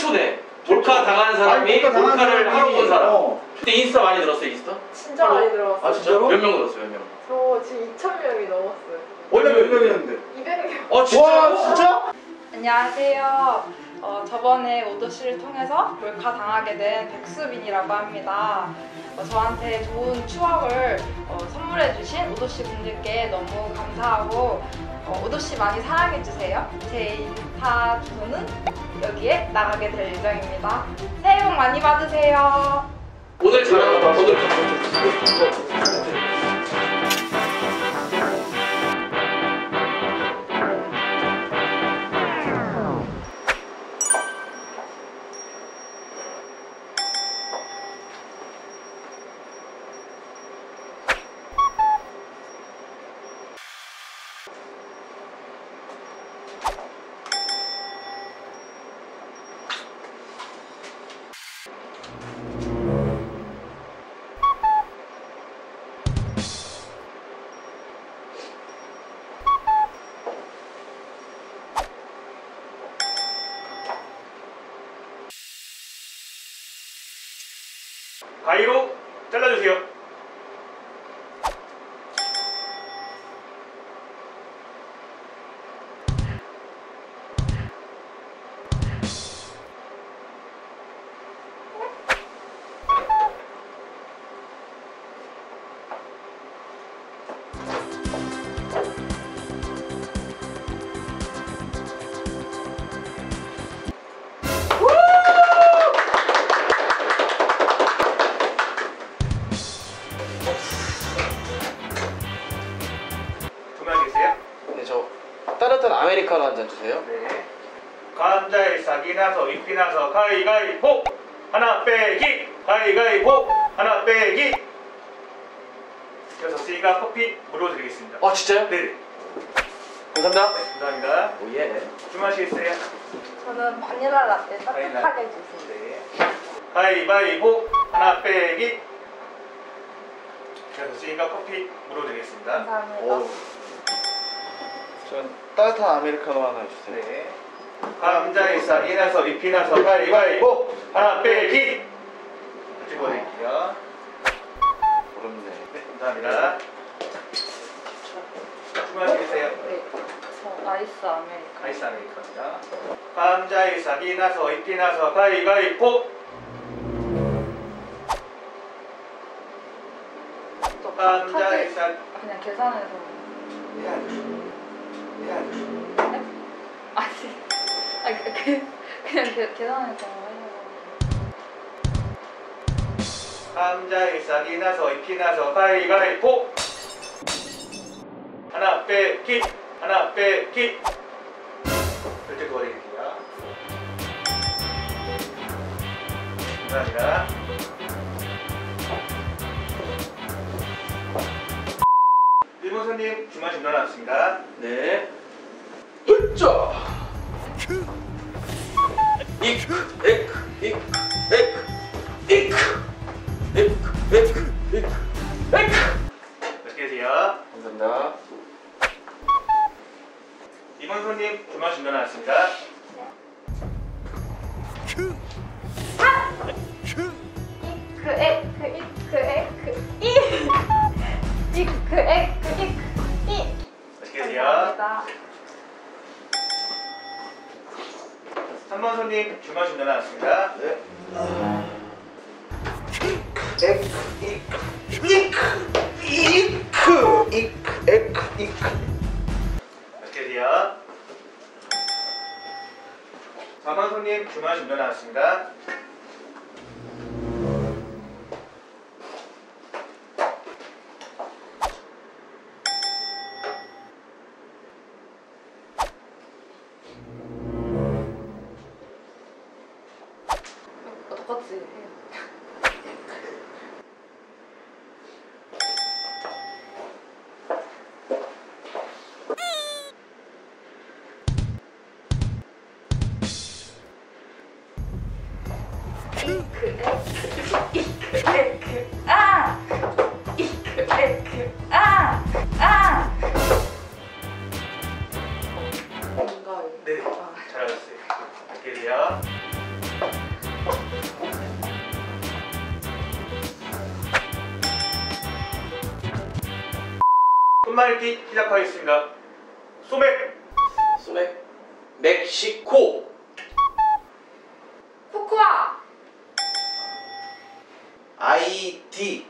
최초네. 몰카 당한 사람이 아니, 몰카 당한 몰카를 사람이, 하러 온 사람. 어. 그때 인스타 많이 들었어요, 인스타? 진짜 많이 들어왔어요. 아 진짜로? 몇 명 들었어요, 몇 명? 저 지금 2,000명이 넘었어요. 원래 몇 명이었는데? 200명. 어, 진짜? 와 진짜? 안녕하세요. 어, 저번에 오도씨를 통해서 몰카 당하게 된 백수빈이라고 합니다. 어, 저한테 좋은 추억을 어, 선물해주신 오도씨 분들께 너무 감사하고 어, 오도씨 많이 사랑해주세요. 제 인스타 주소는 여기에 나가게 될 예정입니다. 새해 복 많이 받으세요. 오늘 자랑 오늘 가위로 잘라주세요. 나서 잎이 나서 가위가위보 하나 빼기 가위가위보 하나 빼기 그래서 씨가 커피 무료 드리겠습니다. 아, 진짜요? 네. 감사합니다. 감사합니다. 오, 예. 주문하시겠어요? 저는 바닐라 라떼. 따뜻하게 주세요. 네. 가위바위보 하나 빼기 그래서 씨가 커피 무료 드리겠습니다. 감사합니다. 오. 전 따뜻한 아메리카노 하나 주세요. 네. 감자에 싹이 나서 잎이 나서 가위바위보 하나 빼기 찍어드릴게요. 어렵네. 네, 감사합니다. 주문하시겠어요? 네. 저 아이스 아메리카노. 아이스 아메리카노입니다. 감자에 싹이 나서 잎이 나서 가위바위보 저 감자에 카드 싹 그냥 계산해서. 아니, 아니 그, 그냥 계, 계산해서 하려고. 감자에 싹이 나서 잎이 나서 가위바위보 하나 빼기 하나 빼기 이렇게 도와드릴게요. 감사합니다. 일본 손님 주문 좀 넣어놨습니다. 네. 손님 주문 좀 넣어놨습니다. 그 에크 이크 에크 이 이크 에크 이크 이 맛있게 드세요. 감사합니다. 3번 손님 주문 좀 넣어놨습니다. 네. 이크 4번 손님 주문 좀 넣어놨습니다. 어, 똑같이 해요. 아! 아! 뭔가 네, 잘하셨어요. 갈게요. 네. 끝말잇기 네. 시작하겠습니다. 소맥! 소맥? 멕시코! 코코아! 아이디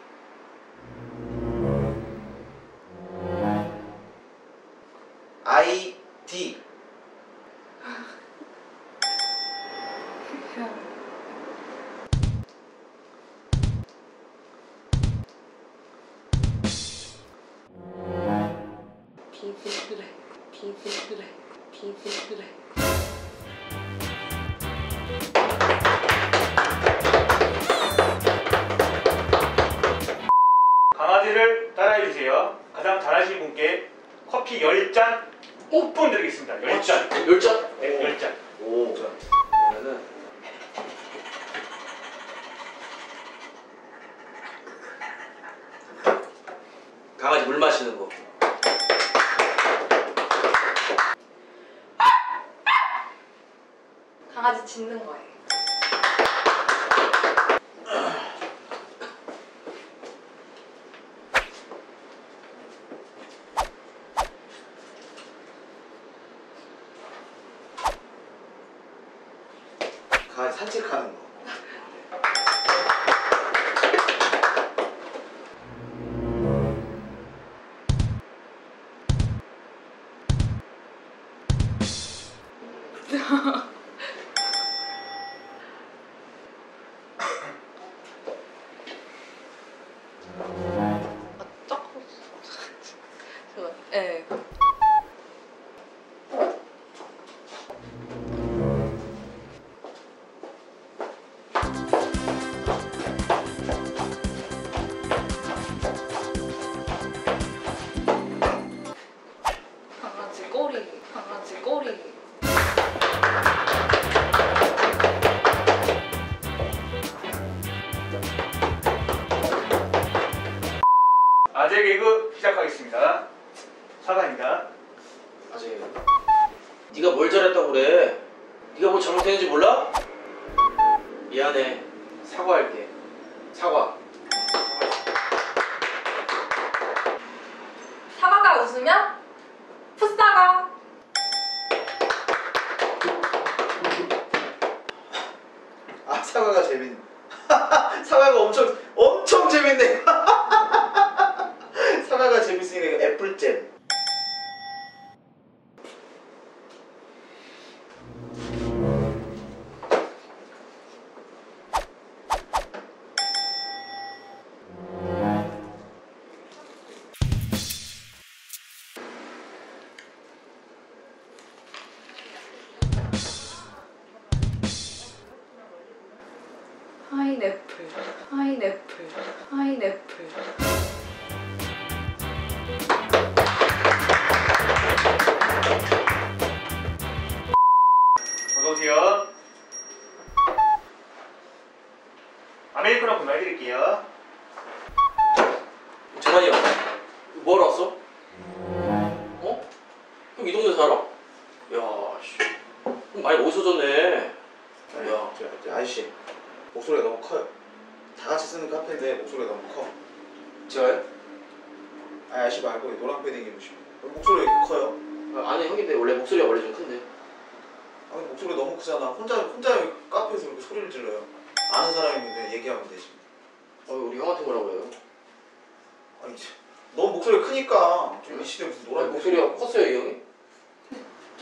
비브레 비브레 비브레 강아지를 따라해 주세요. 가장 잘하시는 분께 커피 10잔 오픈 드리겠습니다. 10잔. 열잔 네, 10잔. 오 그러면은 강아지 물 마시는 거 짖는 거예요. 산책하는 거 사 파인애플 파인애플 어서오세요. 아메리카노 구매해드릴게요. 형 뭐하러 왔어? 어? 형 이 동네 살아? 야 씨 형 많이 멋있어졌네 야 저, 저 아저씨 목소리가 너무 커요 다 같이 쓰는 카페인데 목소리가 너무 커. 제가요? 아, 아저씨 말고 노랑 패딩 입으시고 목소리가 커요? 아, 아니 형인데 원래 목소리가 원래 좀 큰데. 아니 목소리 너무 크잖아. 혼자 혼자 카페에서 이렇게 소리를 질러요? 아는 사람이 있는데 얘기하면 되지 어, 우리 형한테 뭐라 그래요? 아니 참, 너무 목소리가 크니까 좀 이 시대에 무슨 아니, 노란 목소리가 컸어요 이 형이?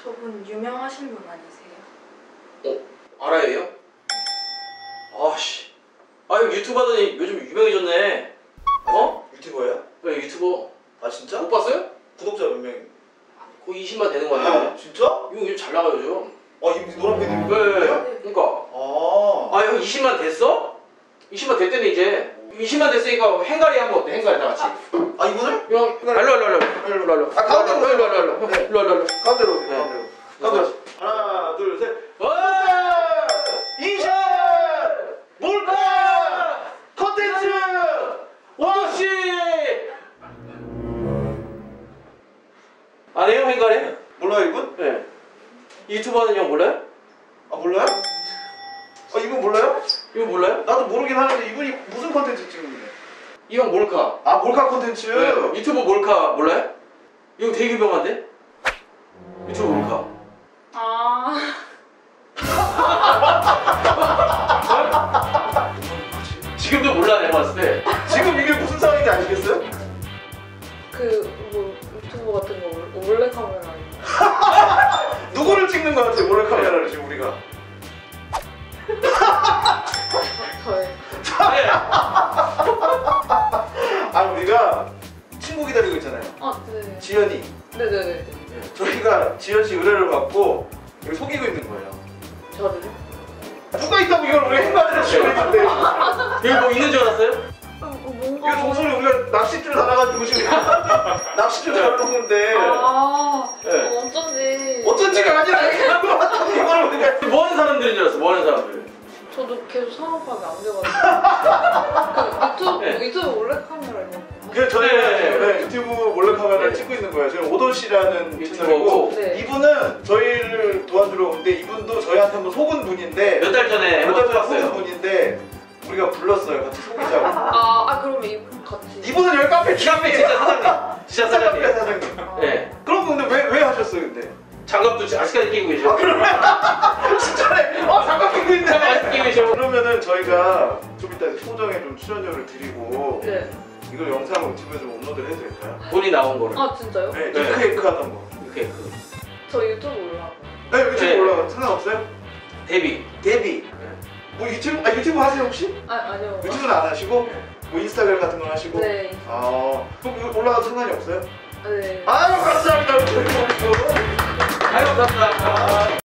저분 유명하신 분 아니세요? 알아요 이 형? 아씨 아형 유튜브 하더니 요즘 유명해졌네 어? 유튜버예요? 왜 유튜버 아 진짜? 못 봤어요? 구독자 몇 명? 거의 20만 되는 거 같아요 진짜? 형 요즘 잘 나가요 요즘 아 이 노란 패딩 왜? 그러니까 아, 아형 20만 됐어? 20만 됐대네 이제 20만 됐으니까 행가리 한번 어때 행가리 다 같이 아 이분을? 형 일로 일로 일로 일로 일로 일로 아, 가운데로 일로 일로 일로 네. 일로 일로 가운데로 오세요 네. 가운데로 가운데로 안 해요 행가리? 몰라요 이분? 네 유튜브 하는 형 몰라요? 아 몰라요? 아 이분 몰라요? 이거 몰라요? 나도 모르긴 하는데 이분이 무슨 컨텐츠 찍는데? 이형 몰카 아 몰카 컨텐츠 네. 유튜브 몰카 몰라요? 이거 되게 유명한데? 유튜브 몰카. 아 지금도 몰라 내가 봤을 때. 지금 이게 무슨 상황인지 아시겠어요? 그뭐 유튜브 같은 거 몰- 몰래 카메라? 누구를 찍는 거 같아요 몰래 카메라를 지금 우리가 네. 아 우리가 친구 기다리고 있잖아요 아 네. 지연이 네네 네. 저희가 지연 씨 의뢰를 받고 여기 속이고 있는 거예요 저를요? 누가 있다고 이걸 우리 행가지를 치고 있는데 여기 뭐 있는 줄 알았어요? 뭔가. 이거 정소리 우리가 낚싯줄 달아가지고 지금 낚싯줄 달아놓는데 아 네. 어, 어쩐지. 어쩐지가 아니라 이걸 우리가 뭐 하는 사람들인 줄 알았어 뭐 하는 사람들 저도 계속 산업화가 안 돼가지고. 그 유튜브 네. 유튜브 몰래 카메라 있나? 그 저희 네. 네, 유튜브 몰래카메라를 네. 찍고 있는 거예요. 저희 오도씨라는 유튜버고. 채널이고 네. 이분은 저희를 도와주러 오는데 이분도 저희한테 한번 속은 분인데 몇 달 전에 한번 몇달 속은 해봤어요 분인데 우리가 불렀어요. 같이 속이자고. 아, 아 그러면 이분 같이. 이분은 여기 카페 카페 진짜 사장님 진짜 진짜 카페 사장님 사장님. 아, 네 그럼 근데 왜, 왜 하셨어요 근데? 장갑도 아직까지 끼고 계셔 진짜네. 어 잠깐 끼고 있네. 장갑 아직 끼고 계셔 그러면은 저희가 좀 이따 소정에 좀 출연료를 드리고 네. 이걸 영상을 유튜브에 좀 업로드를 해도 될까요? 돈이 나온 거를 아 진짜요? 네, 네. 이크이크 하던 거. 이렇게 그저 유튜브 올라. 네, 유튜브 네. 올라가 상관없어요? 데뷔 데뷔. 뭐 유튜브 아 유튜브 하세요 혹시? 아 아니요. 유튜브는 안 하시고 뭐 인스타그램 같은 건 하시고. 네. 아 그럼 이거 올라가도 상관이 없어요? 네. 아유 감사합니다. 아유 감사합니다